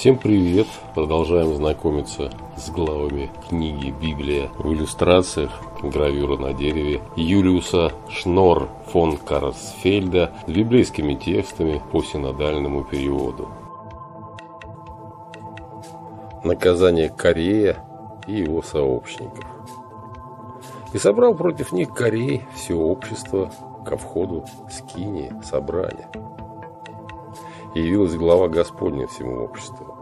Всем привет! Продолжаем знакомиться с главами книги «Библия» в иллюстрациях гравюра на дереве Юлиуса Шнор фон Карсфельда с библейскими текстами по синодальному переводу. Наказание Корея и его сообщников. И собрал против них Корей все общество ко входу скини собрания – и явилась глава Господня всему обществу.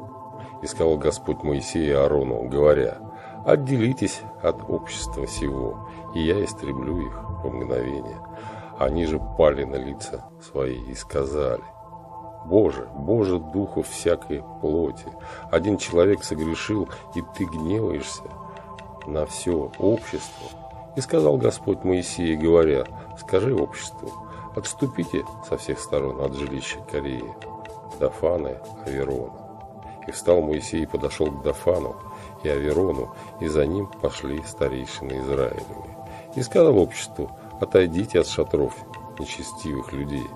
И сказал Господь Моисею и Аарону, говоря, «Отделитесь от общества сего, и я истреблю их по мгновение». Они же пали на лица свои и сказали, Боже, Боже духов всякой плоти, один человек согрешил, и ты гневаешься на все общество. И сказал Господь Моисею, говоря, скажи обществу, отступите со всех сторон от жилища Кореи, Дафана и Аверона. И встал Моисей и подошел к Дафану и Аверону, и за ним пошли старейшины Израилевы. И сказал обществу, отойдите от шатров нечестивых людей,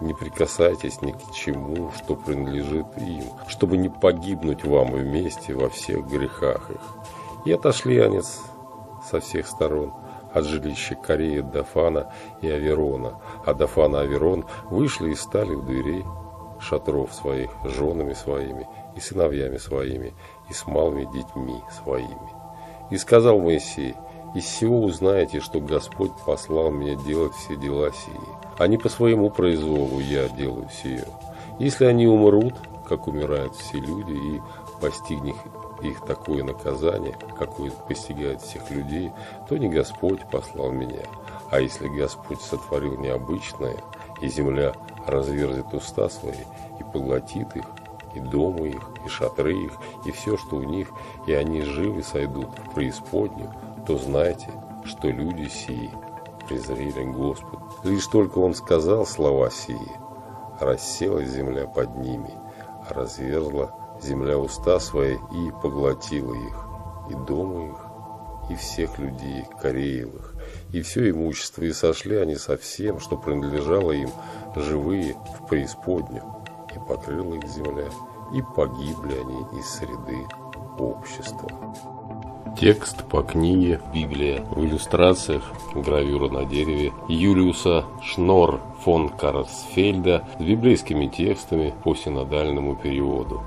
не прикасайтесь ни к чему, что принадлежит им, чтобы не погибнуть вам вместе во всех грехах их. И отошли они со всех сторон от жилища Корея Дафана и Аверона, а Дафан и Аверон вышли и стали у дверей шатров своих женами своими и сыновьями своими и с малыми детьми своими. И сказал Моисей, из всего узнаете, что Господь послал меня делать все дела сии, а не по своему произволу я делаю сие. Если они умрут, как умирают все люди, и постигнет их такое наказание, какое постигает всех людей, то не Господь послал меня. А если Господь сотворил необычное, и земля разверзет уста свои и поглотит их, и дома их, и шатры их, и все, что у них, и они живы сойдут в преисподнюю, то знайте, что люди сии презрели Господу. Лишь только Он сказал слова сии, расселась земля под ними, а разверзла земля уста свои и поглотила их, и дома их, и всех людей Кореевых, и все имущество, и сошли они со всем, что принадлежало им, живые в преисподнюю, и покрыла их земля, и погибли они из среды общества. Текст по книге «Библия» в иллюстрациях гравюра на дереве Юлиуса Шнор фон Карсфельда с библейскими текстами по синодальному переводу.